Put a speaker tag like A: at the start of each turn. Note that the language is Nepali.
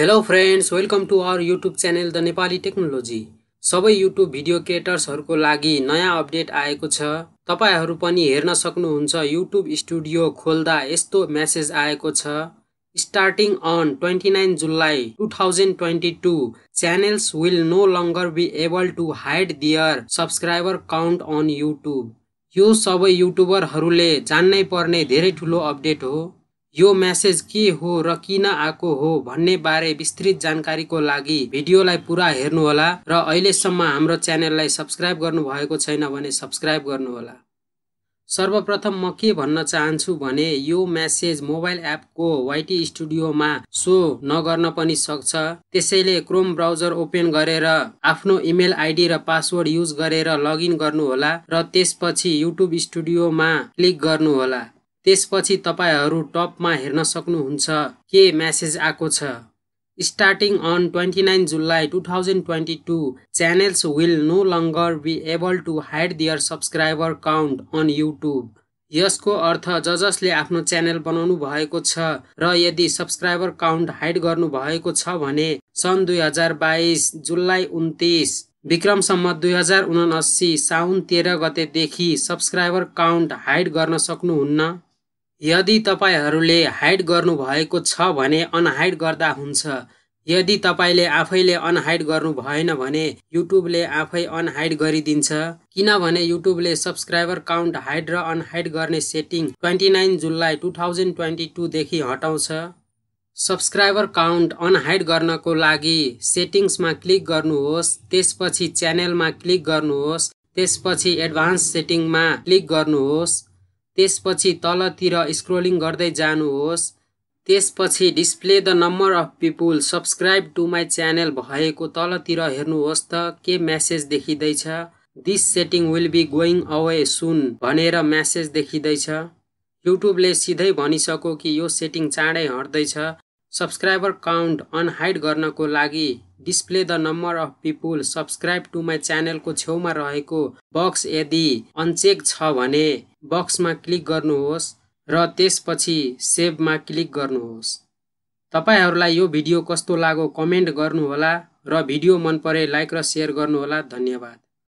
A: Hello friends welcome to our YouTube channel the Nepali technology सबै युट्युब भिडियो क्रिएटर्सहरूको लागि नयाँ अपडेट आएको छ। तपाईँहरू पनि हेर्न सक्नुहुन्छ युट्युब स्टुडियो खोल्दा यस्तो मेसेज आएको छ। Starting on twenty nine July two thousand twenty two channels will no longer be able to hide their subscriber count on YouTube यो सबै युट्युबरहरूले जान्नै पर्ने धेरै ठुलो अपडेट हो। यो मेसेज के हो र किन आएको हो भन्ने बारे विस्तृत जानकारीको लागि भिडियोलाई पुरा हेर्नुहोला र अहिलेसम्म हाम्रो च्यानललाई सब्सक्राइब गर्नुभएको छैन भने सब्सक्राइब गर्नुहोला। सर्वप्रथम म के भन्न चाहन्छु भने यो मेसेज मोबाइल एपको वाइटी स्टुडियोमा सो नगर्न पनि सक्छ। त्यसैले क्रोम ब्राउजर ओपन गरेर आफ्नो इमेल आइडी र पासवर्ड युज गरेर लगइन गर्नुहोला र त्यसपछि युट्युब स्टुडियोमा क्लिक गर्नुहोला। त्यसपछि तपाईँहरू टपमा हेर्न सक्नुहुन्छ के मेसेज आएको छ। Starting on twenty nine July two thousand twenty two channels will no longer be able to hide their subscriber count on YouTube. यसको अर्थ ज जसले आफ्नो च्यानल बनाउनु भएको छ र यदि सब्सक्राइबर काउन्ट हाइड गर्नु भएको छ भने सन् दुई हजार बाइस जुलाई उन्तिस विक्रमसम्म दुई हजार उनासी साउन तेह्र गतेदेखि सब्सक्राइबर काउन्ट हाइड गर्न सक्नुहुन्न। यदि तपाईँहरूले हाइड गर्नुभएको छ भने अनहाइड गर्दा हुन्छ। यदि तपाईँले आफैले अनहाइड गर्नु भएन भने युट्युबले आफै अनहाइड गरिदिन्छ। किनभने युट्युबले सब्सक्राइबर काउन्ट हाइड र अनहाइड गर्ने setting twenty nine July two thousand twenty टूदेखि हटाउँछ। सब्सक्राइबर काउन्ट अनहाइड गर्नको लागि सेटिङ्समा क्लिक गर्नुहोस्। त्यसपछि च्यानलमा क्लिक गर्नुहोस्। त्यसपछि एडभान्स सेटिङमा क्लिक गर्नुहोस्। त्यसपछि तलतिर स्क्रोलिङ गर्दै जानुहोस्। त्यसपछि display the number of people. Subscribe to my channel भएको तलतिर हेर्नुहोस् त के मेसेज देखिँदैछ। This setting will be going away soon भनेर मेसेज देखिँदैछ। युट्युबले सिधै भनिसक्यो कि यो सेटिङ चाँडै हट्दैछ। सब्सक्राइबर काउन्ट अनहाइड गर्नको लागि display the number of people. Subscribe to my च्यानलको छेउमा रहेको बक्स यदि अनचेक छ भने बक्समा क्लिक गर्नुहोस् र त्यसपछि सेभमा क्लिक गर्नुहोस्। तपाईँहरूलाई यो भिडियो कस्तो लाग्यो कमेन्ट गर्नुहोला र भिडियो मन परे लाइक र सेयर गर्नुहोला। धन्यवाद।